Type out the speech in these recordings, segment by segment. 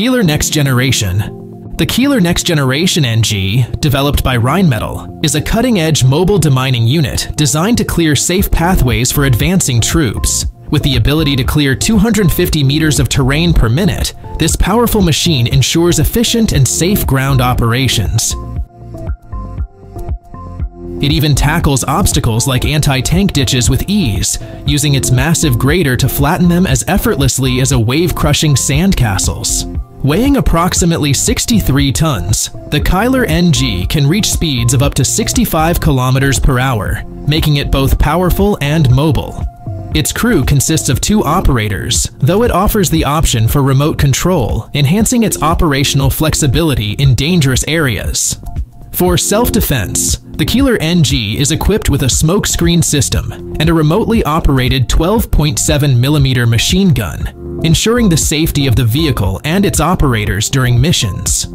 Keiler Next Generation The Keiler Next Generation NG, developed by Rheinmetall, is a cutting-edge mobile demining unit designed to clear safe pathways for advancing troops. With the ability to clear 250 meters of terrain per minute, this powerful machine ensures efficient and safe ground operations. It even tackles obstacles like anti-tank ditches with ease, using its massive grader to flatten them as effortlessly as a wave-crushing sandcastles. Weighing approximately 63 tons, the Keiler NG can reach speeds of up to 65 kilometers per hour, making it both powerful and mobile. Its crew consists of two operators, though it offers the option for remote control, enhancing its operational flexibility in dangerous areas. For self-defense, the Keiler NG is equipped with a smokescreen system and a remotely operated 12.7mm machine gun, ensuring the safety of the vehicle and its operators during missions.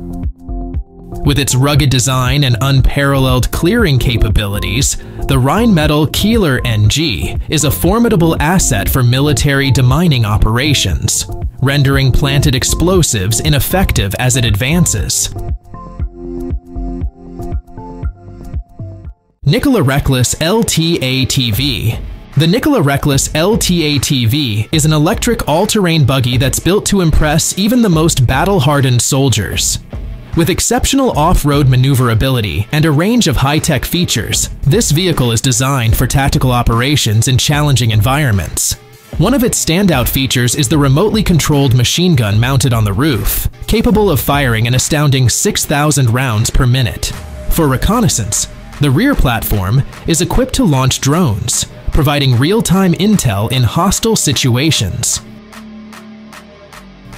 With its rugged design and unparalleled clearing capabilities, the Rheinmetall Keiler NG is a formidable asset for military demining operations, rendering planted explosives ineffective as it advances. Nikola Reckless LTA-TV The Nikola Reckless LTA-TV is an electric all-terrain buggy that's built to impress even the most battle-hardened soldiers. With exceptional off-road maneuverability and a range of high-tech features, this vehicle is designed for tactical operations in challenging environments. One of its standout features is the remotely controlled machine gun mounted on the roof, capable of firing an astounding 6,000 rounds per minute. For reconnaissance, the rear platform is equipped to launch drones, providing real-time intel in hostile situations.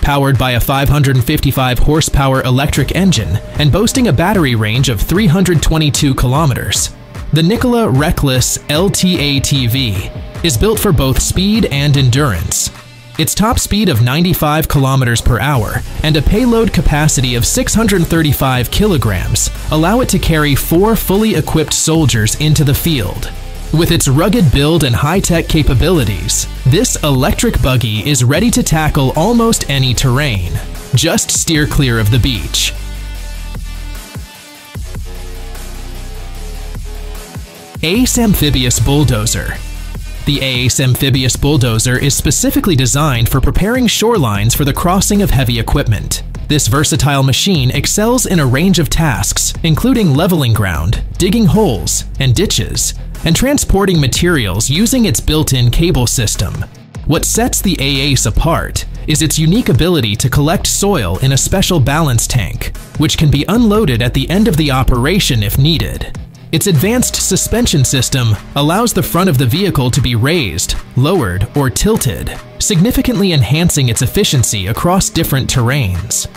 Powered by a 555 horsepower electric engine and boasting a battery range of 322 kilometers, the Nikola Reckless LTA-TV is built for both speed and endurance, its top speed of 95 kilometers per hour and a payload capacity of 635 kilograms allow it to carry four fully equipped soldiers into the field. With its rugged build and high-tech capabilities, this electric buggy is ready to tackle almost any terrain. Just steer clear of the beach. Ace Amphibious Bulldozer the ACE amphibious bulldozer is specifically designed for preparing shorelines for the crossing of heavy equipment. This versatile machine excels in a range of tasks, including leveling ground, digging holes and ditches, and transporting materials using its built-in cable system. What sets the AACE apart is its unique ability to collect soil in a special balance tank, which can be unloaded at the end of the operation if needed. Its advanced suspension system allows the front of the vehicle to be raised, lowered, or tilted, significantly enhancing its efficiency across different terrains.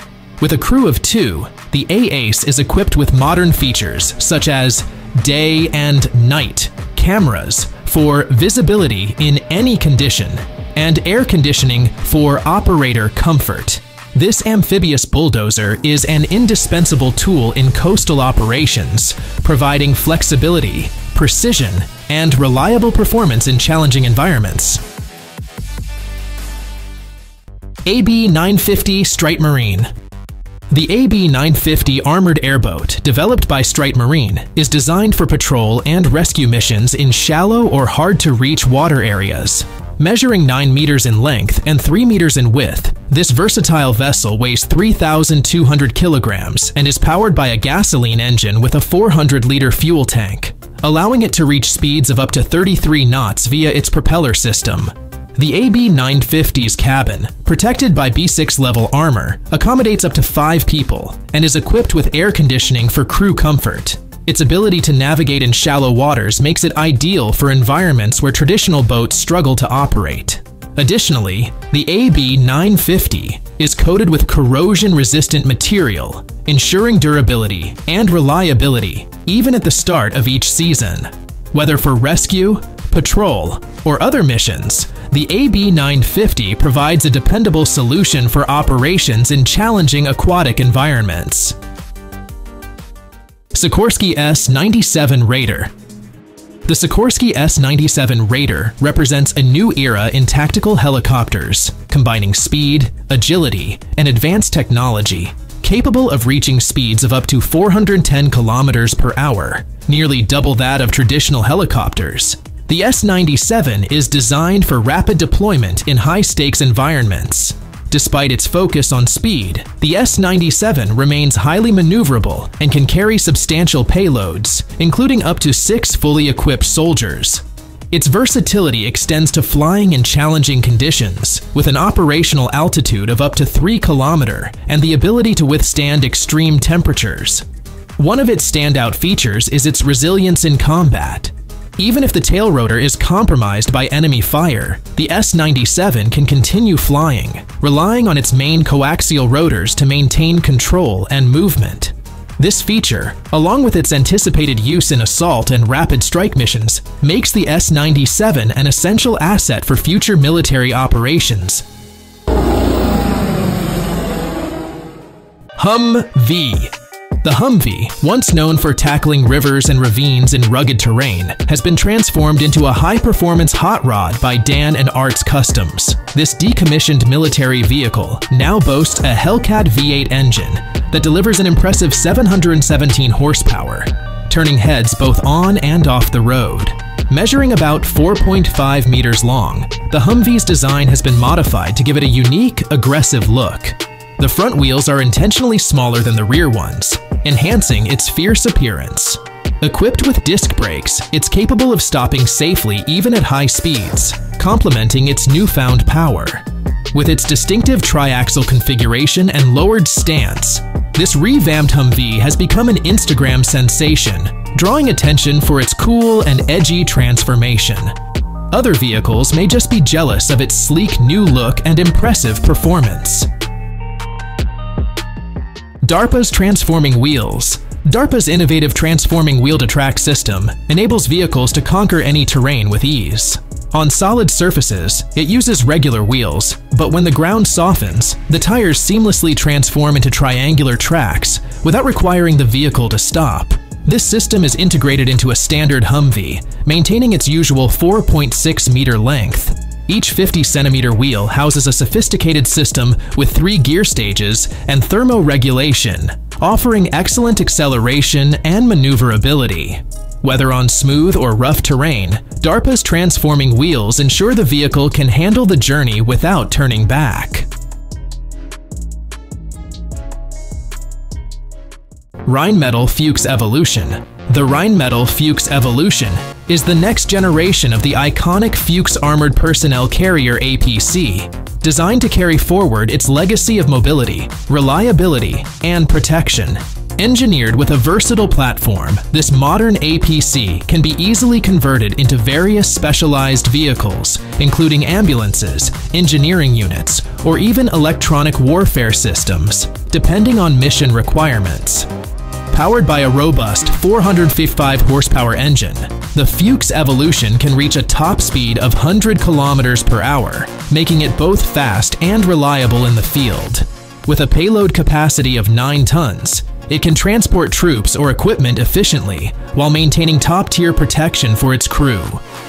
With a crew of two, the AACE is equipped with modern features such as day and night cameras for visibility in any condition and air conditioning for operator comfort. This amphibious bulldozer is an indispensable tool in coastal operations, providing flexibility, precision, and reliable performance in challenging environments. AB-950 Streit Marine The AB-950 armored airboat, developed by Streit Marine, is designed for patrol and rescue missions in shallow or hard-to-reach water areas. Measuring 9 meters in length and 3 meters in width, this versatile vessel weighs 3,200 kilograms and is powered by a gasoline engine with a 400-liter fuel tank, allowing it to reach speeds of up to 33 knots via its propeller system. The AB-950's cabin, protected by B6 level armor, accommodates up to 5 people and is equipped with air conditioning for crew comfort. Its ability to navigate in shallow waters makes it ideal for environments where traditional boats struggle to operate. Additionally, the AB950 is coated with corrosion-resistant material, ensuring durability and reliability even at the start of each season. Whether for rescue, patrol, or other missions, the AB950 provides a dependable solution for operations in challenging aquatic environments. Sikorsky S-97 Raider The Sikorsky S-97 Raider represents a new era in tactical helicopters, combining speed, agility, and advanced technology, capable of reaching speeds of up to 410 kilometers per hour, nearly double that of traditional helicopters. The S-97 is designed for rapid deployment in high-stakes environments, Despite its focus on speed, the S-97 remains highly maneuverable and can carry substantial payloads, including up to six fully equipped soldiers. Its versatility extends to flying in challenging conditions, with an operational altitude of up to 3 km and the ability to withstand extreme temperatures. One of its standout features is its resilience in combat, even if the tail rotor is compromised by enemy fire, the S-97 can continue flying, relying on its main coaxial rotors to maintain control and movement. This feature, along with its anticipated use in assault and rapid strike missions, makes the S-97 an essential asset for future military operations. Humvee the Humvee, once known for tackling rivers and ravines in rugged terrain, has been transformed into a high-performance hot rod by Dan and Arts Customs. This decommissioned military vehicle now boasts a Hellcat V8 engine that delivers an impressive 717 horsepower, turning heads both on and off the road. Measuring about 4.5 meters long, the Humvee's design has been modified to give it a unique, aggressive look. The front wheels are intentionally smaller than the rear ones, enhancing its fierce appearance. Equipped with disc brakes, it's capable of stopping safely even at high speeds, complementing its newfound power. With its distinctive triaxle configuration and lowered stance, this revamped Humvee has become an Instagram sensation, drawing attention for its cool and edgy transformation. Other vehicles may just be jealous of its sleek new look and impressive performance. DARPA's Transforming Wheels DARPA's innovative transforming wheel-to-track system enables vehicles to conquer any terrain with ease. On solid surfaces, it uses regular wheels, but when the ground softens, the tires seamlessly transform into triangular tracks without requiring the vehicle to stop. This system is integrated into a standard Humvee, maintaining its usual 4.6 meter length. Each 50 centimeter wheel houses a sophisticated system with three gear stages and thermoregulation, offering excellent acceleration and maneuverability. Whether on smooth or rough terrain, DARPA's transforming wheels ensure the vehicle can handle the journey without turning back. Rheinmetall Fuchs Evolution The Rheinmetall Fuchs Evolution is the next generation of the iconic Fuchs Armored Personnel Carrier APC, designed to carry forward its legacy of mobility, reliability, and protection. Engineered with a versatile platform, this modern APC can be easily converted into various specialized vehicles, including ambulances, engineering units, or even electronic warfare systems, depending on mission requirements. Powered by a robust 455 horsepower engine, the Fuchs Evolution can reach a top speed of 100 kilometers per hour, making it both fast and reliable in the field. With a payload capacity of 9 tons, it can transport troops or equipment efficiently while maintaining top-tier protection for its crew.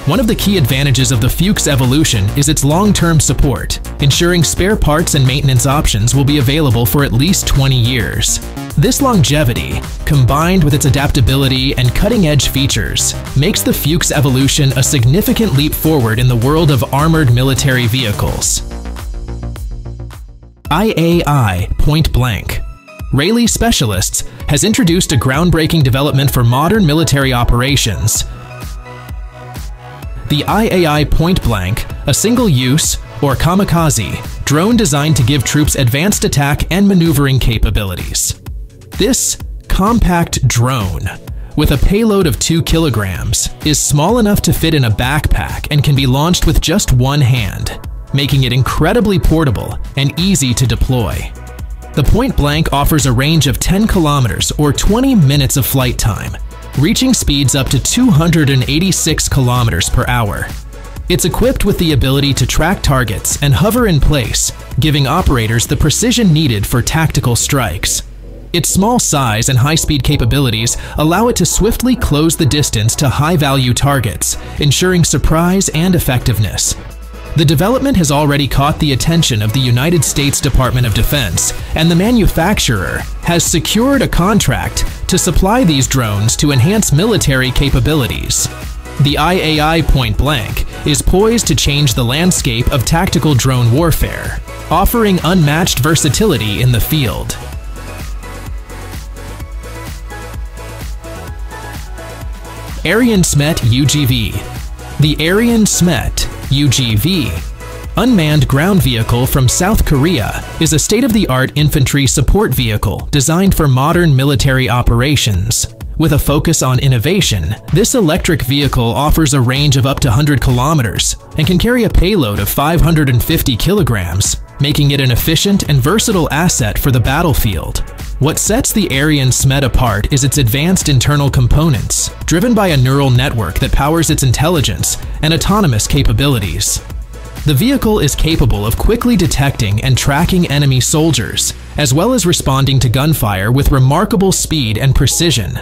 One of the key advantages of the Fuchs Evolution is its long-term support, ensuring spare parts and maintenance options will be available for at least 20 years. This longevity, combined with its adaptability and cutting-edge features, makes the Fuchs Evolution a significant leap forward in the world of armored military vehicles. IAI Point Blank Israeli Specialists has introduced a groundbreaking development for modern military operations. The IAI Point Blank, a single-use, or kamikaze, drone designed to give troops advanced attack and maneuvering capabilities. This compact drone, with a payload of 2 kilograms, is small enough to fit in a backpack and can be launched with just one hand, making it incredibly portable and easy to deploy. The Point Blank offers a range of 10 kilometers or 20 minutes of flight time, reaching speeds up to 286 kilometers per hour. It's equipped with the ability to track targets and hover in place, giving operators the precision needed for tactical strikes. Its small size and high-speed capabilities allow it to swiftly close the distance to high-value targets, ensuring surprise and effectiveness. The development has already caught the attention of the United States Department of Defense, and the manufacturer has secured a contract to supply these drones to enhance military capabilities. The IAI Point Blank is poised to change the landscape of tactical drone warfare, offering unmatched versatility in the field. Arion-SMET UGV The Arion-SMET UGV Unmanned Ground Vehicle from South Korea is a state-of-the-art infantry support vehicle designed for modern military operations. With a focus on innovation, this electric vehicle offers a range of up to 100 kilometers and can carry a payload of 550 kilograms, making it an efficient and versatile asset for the battlefield. What sets the Arion-SMET apart is its advanced internal components, driven by a neural network that powers its intelligence and autonomous capabilities. The vehicle is capable of quickly detecting and tracking enemy soldiers, as well as responding to gunfire with remarkable speed and precision.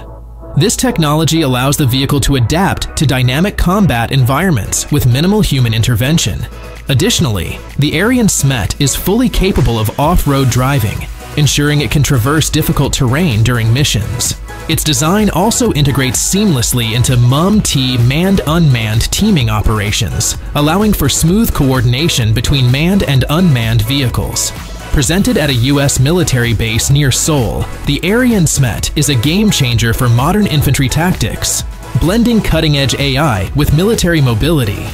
This technology allows the vehicle to adapt to dynamic combat environments with minimal human intervention. Additionally, the Arion-SMET is fully capable of off-road driving ensuring it can traverse difficult terrain during missions. Its design also integrates seamlessly into MUM-T manned-unmanned teaming operations, allowing for smooth coordination between manned and unmanned vehicles. Presented at a U.S. military base near Seoul, the Arion-SMET is a game-changer for modern infantry tactics, blending cutting-edge AI with military mobility